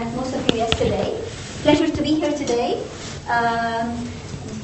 Most of you yesterday. Pleasure to be here today. Um,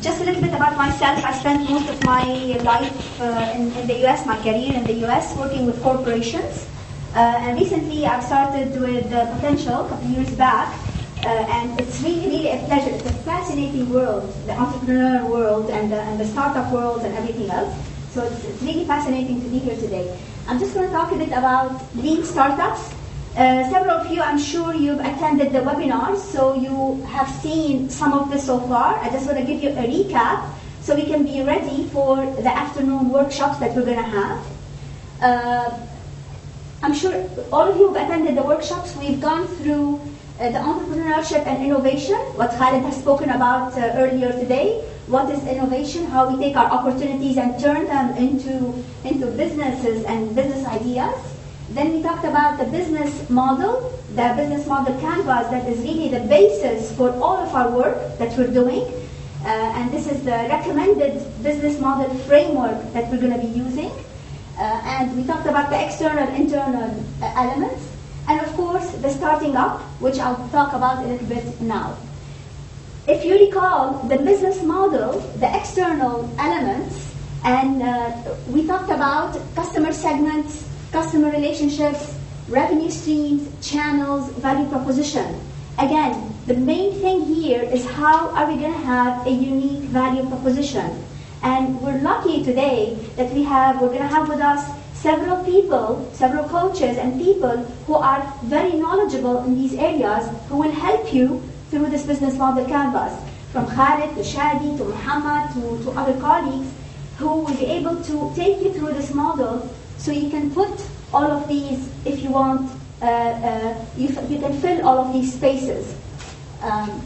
just a little bit about myself. I spent most of my life uh, in, in, the US, my career in the US, working with corporations. Uh, and recently I've started with uh, Potential a couple years back. Uh, and it's really, really a pleasure. It's a fascinating world, the entrepreneur world and, and the startup world and everything else. So it's, it's really fascinating to be here today. I'm just going to talk a bit about lean startups uh, several of you, I'm sure you've attended the webinars, so you have seen some of this so far. I just want to give you a recap so we can be ready for the afternoon workshops that we're going to have. Uh, I'm sure all of you have attended the workshops. We've gone through uh, the entrepreneurship and innovation, what Khalid has spoken about uh, earlier today. What is innovation? How we take our opportunities and turn them into, into businesses and business ideas. Then we talked about the business model, the business model canvas that is really the basis for all of our work that we're doing. Uh, and this is the recommended business model framework that we're going to be using. Uh, and we talked about the external, internal uh, elements. And of course, the starting up, which I'll talk about a little bit now. If you recall, the business model, the external elements, and uh, we talked about customer segments, customer relationships, revenue streams, channels, value proposition. Again, the main thing here is how are we going to have a unique value proposition? And we're lucky today that we have, we're going to have with us several people, several coaches and people who are very knowledgeable in these areas who will help you through this business model canvas. From Khalid to Shadi to Muhammad to, to other colleagues who will be able to take you through this model so you can put all of these, if you want, uh, uh, you, you, can fill all of these spaces. Um,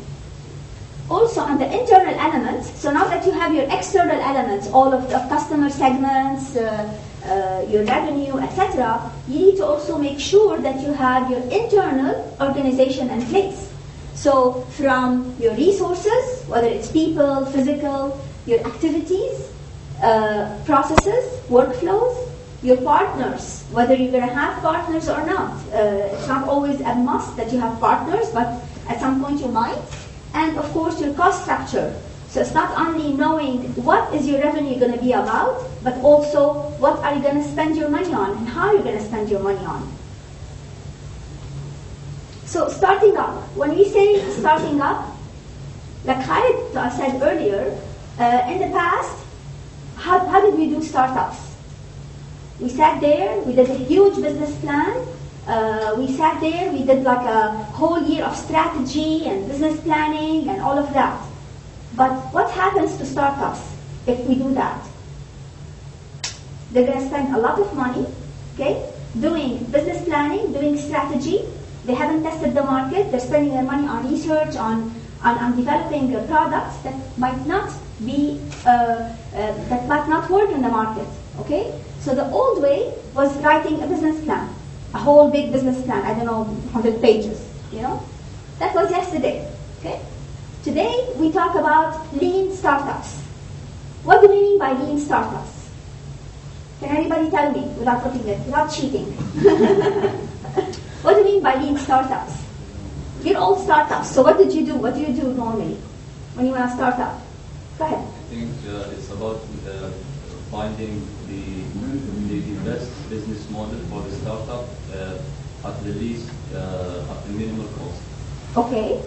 also on the internal elements, so now that you have your external elements, all of the customer segments, uh, uh your revenue, etc., you need to also make sure that you have your internal organization in place. So from your resources, whether it's people, physical, your activities, uh, processes, workflows, your partners, whether you're going to have partners or not. Uh, it's not always a must that you have partners, but at some point you might. And of course, your cost structure. So it's not only knowing what is your revenue going to be about, but also what are you going to spend your money on and how you're going to spend your money on. So starting up. When we say starting up, like Khalid said earlier, uh, in the past, how, how did we do startups? We sat there, we did a huge business plan. Uh, we sat there, we did like a whole year of strategy and business planning and all of that. But what happens to startups if we do that? They're going to spend a lot of money, okay, doing business planning, doing strategy. They haven't tested the market. They're spending their money on research, on, on, on developing uh, products that might not be, uh, uh, that might not work in the market, okay? So the old way was writing a business plan, a whole big business plan, I don't know, 100 pages, you know? That was yesterday, okay? Today we talk about lean startups. What do we mean by lean startups? Can anybody tell me without putting it, without cheating? what do you mean by lean startups? You're all startups, so what did you do? What do you do normally when you want to start up? Go ahead. I think uh, it's about uh, finding the, the, the, best business model for the startup uh, at the least, uh, at the minimal cost. Okay.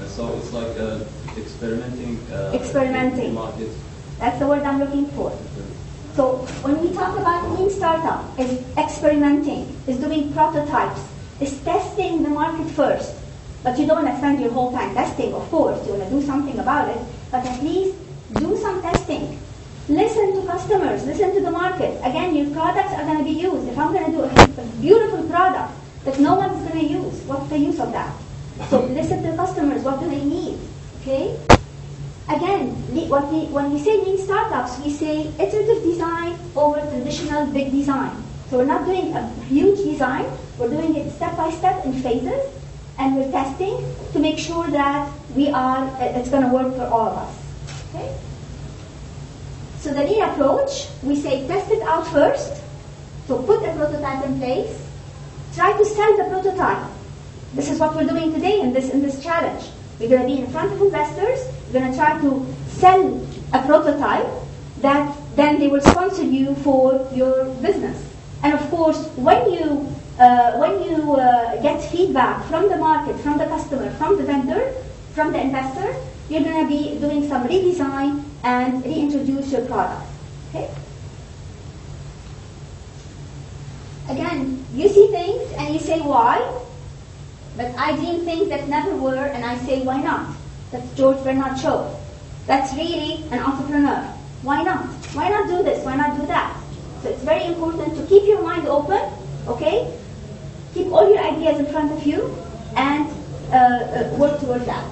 Uh, so it's like uh, experimenting. Uh, experimenting. Market. That's the word I'm looking for. So when we talk about lean startup, is experimenting, is doing prototypes, is testing the market first. But you don't want to spend your whole time testing, of course. You want to do something about it, but at least do some testing Listen to customers, listen to the market. Again, your products are going to be used. If I'm going to do a beautiful product that no one's going to use, what's the use of that? So listen to customers, what do they need? Okay? Again, we, when we say lean startups, we say iterative design over traditional big design. So we're not doing a huge design, we're doing it step by step in phases, and we're testing to make sure that we are, it's going to work for all of us. Okay? So the lean approach, we say test it out first. So put a prototype in place. Try to sell the prototype. This is what we're doing today in this in this challenge. We're going to be in front of investors. We're going to try to sell a prototype that then they will sponsor you for your business. And of course, when you uh, when you uh, get feedback from the market, from the customer, from the vendor, from the investor, you're going to be doing some redesign and reintroduce your product. Okay. Again, you see things and you say why, but I dream things that never were, and I say why not. That's George Bernard Shaw. That's really an entrepreneur. Why not? Why not do this? Why not do that? So it's very important to keep your mind open, okay? Keep all your ideas in front of you and uh, uh, work towards that.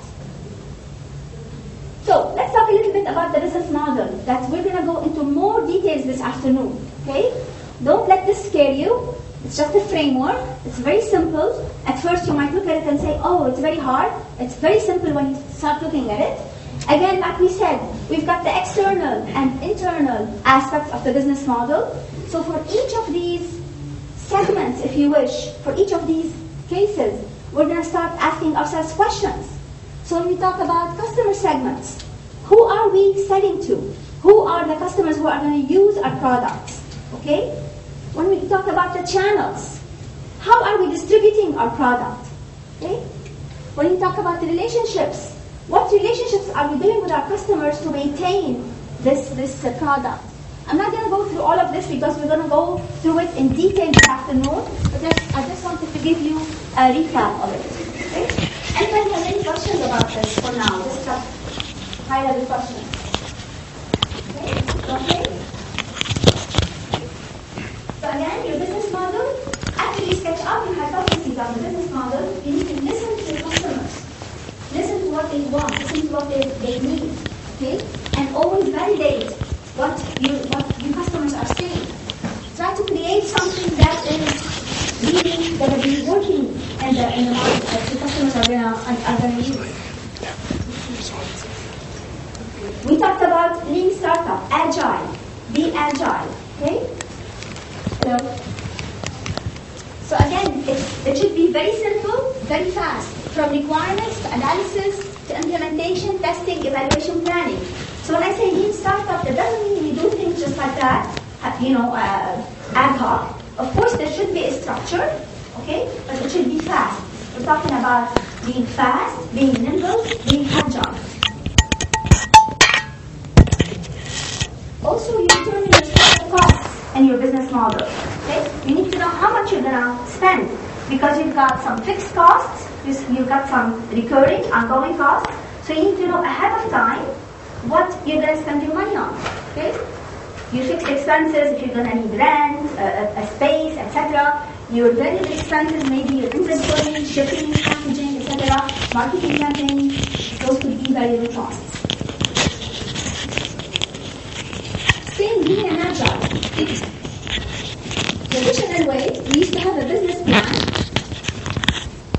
So let's talk a little bit about the business model that we're going to go into more details this afternoon, okay? Don't let this scare you. It's just a framework. It's very simple. At first you might look at it and say, oh, it's very hard. It's very simple when you start looking at it. Again, like we said, we've got the external and internal aspects of the business model. So for each of these segments, if you wish, for each of these cases, we're going to start asking ourselves questions. So when we talk about customer segments, who are we selling to? Who are the customers who are going to use our products? Okay? When we talk about the channels, how are we distributing our product? Okay? When we talk about the relationships, what relationships are we doing with our customers to maintain this, this uh, product? I'm not going to go through all of this because we're going to go through it in detail this afternoon, but just, I just wanted to give you a recap of it. Okay? Anybody have any questions about this for now? Just a high-level questions. Okay? Okay? So again, your business model, you sketch out your hypotheses on the business model, you need to listen to your customers. Listen to what they want, listen to what they, they need, okay? And always validate what you what your customers are saying. Try to create something that is really gonna be working in the in the market that your customers are are gonna use. We talked about lean startup, agile, be agile, okay? So, so again, it's, it should be very simple, very fast, from requirements to analysis to implementation, testing, evaluation, planning. So when I say lean startup, that doesn't mean we do things just like that, uh, you know, uh, ad hoc. Of course, there should be a structure, okay, but it should be fast. We're talking about being fast, being nimble, being agile. Also, you determine your startup costs and your business model. Okay? You need to know how much you're gonna spend because you've got some fixed costs, you've got some recurring, ongoing costs. So you need to know ahead of time what you're gonna spend your money on. Okay? Your fixed expenses, if you're gonna need rent, a, a space, etc. Your variable expenses, maybe your inventory, shipping, packaging, etc. Marketing campaign, those could be variable costs. Lean and agile. Traditional way, we used to have a business plan.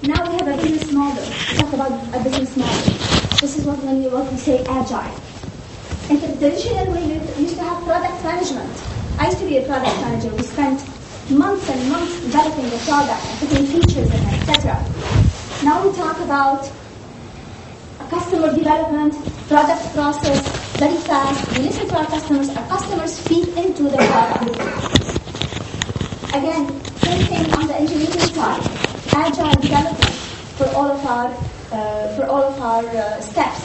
Now we have a business model. We talk about a business model. This is what, when we, what we say agile. In the traditional way, we used to have product management. I used to be a product manager. We spent months and months developing the product and putting features in it, etc. Now we talk about customer development, product process, very fast. We listen to our customers. Our customers feed into the product. Again, same thing on the engineering side. Agile development for all of our uh, for all of our uh, steps.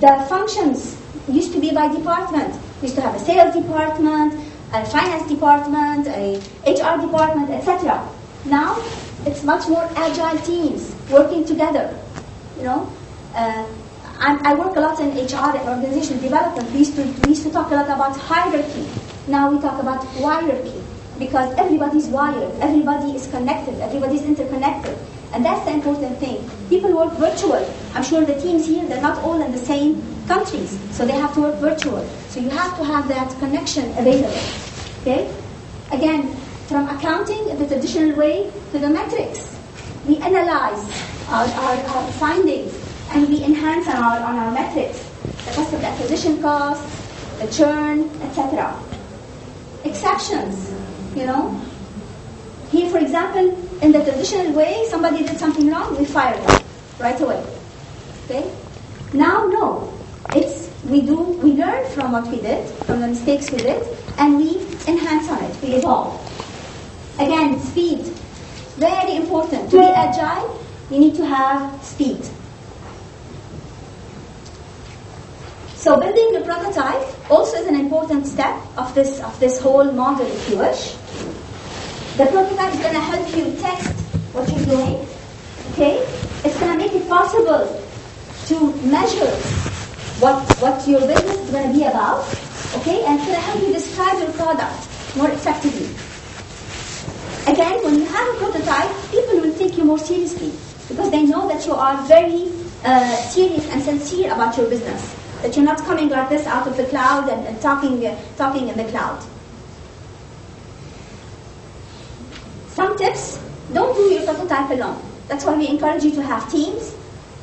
The functions used to be by department. We used to have a sales department, a finance department, a HR department, etc. Now it's much more agile teams working together. You know, uh, I work a lot in HR and organization development. We used to we used to talk a lot about hierarchy. Now we talk about hierarchy because everybody's wired, everybody is connected, everybody's interconnected. And that's the important thing. People work virtual. I'm sure the teams here, they're not all in the same countries, so they have to work virtual. So you have to have that connection available. Okay? Again, from accounting the traditional way to the metrics. We analyze our, our, our findings and we enhance on our, on our metrics. The customer acquisition cost, the churn, etc. Exceptions, you know. Here, for example, in the traditional way, somebody did something wrong, we fire them right away. Okay? Now, no. It's we do we learn from what we did, from the mistakes we did, and we enhance on it. We evolve. Again, speed. Very important. To be agile, you need to have speed. So building the prototype also is an important step of this of this whole model, if you wish. The prototype is going to help you test what you're doing. Okay, it's going to make it possible to measure what what your business is going to be about. Okay, and it's going to help you describe your product more effectively. Again, when you have a prototype, people will take you more seriously because they know that you are very uh, serious and sincere about your business that you're not coming like this out of the cloud and, and talking, uh, talking in the cloud. Some tips, don't do your prototype alone. That's why we encourage you to have teams,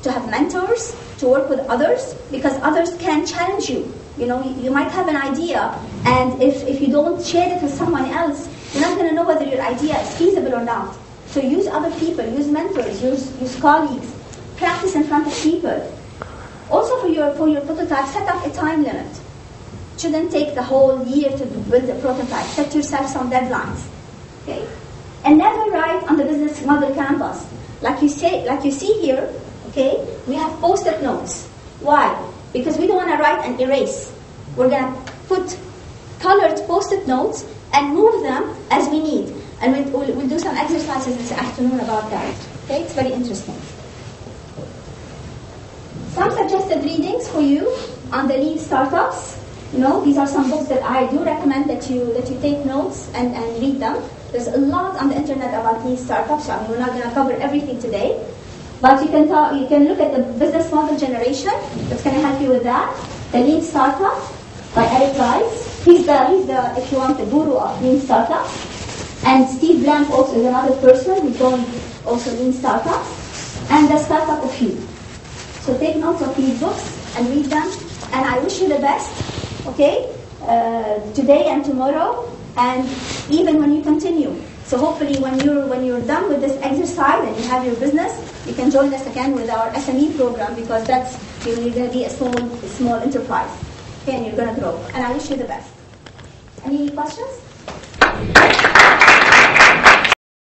to have mentors, to work with others, because others can challenge you. You know, you, you might have an idea, and if, if you don't share it with someone else, you're not going to know whether your idea is feasible or not. So use other people, use mentors, use, use colleagues, practice in front of people. Also for your, for your prototype, set up a time limit. It Shouldn't take the whole year to build a prototype. Set yourself some deadlines. Okay? And never write on the business model canvas. Like you say, like you see here, okay, we have post-it notes. Why? Because we don't want to write and erase. We're gonna put colored post-it notes and move them as we need. And we'll, we'll, we'll do some exercises this afternoon about that. Okay, it's very interesting. Some suggested readings for you on the lean startups. You know, these are some books that I do recommend that you that you take notes and, and read them. There's a lot on the internet about lean startups. I mean, we're not going to cover everything today, but you can talk, you can look at the business model generation. That's going to help you with that. The lean startup by Eric Rice. He's the he's the if you want the guru of lean startups. And Steve Blank also is another person who's doing also lean startups. And the startup of you. So take notes of these books and read them. And I wish you the best, okay, uh, today and tomorrow, and even when you continue. So hopefully, when you're when you're done with this exercise and you have your business, you can join us again with our SME program because that's you're going to be a small a small enterprise, okay, and you're going to grow. And I wish you the best. Any questions?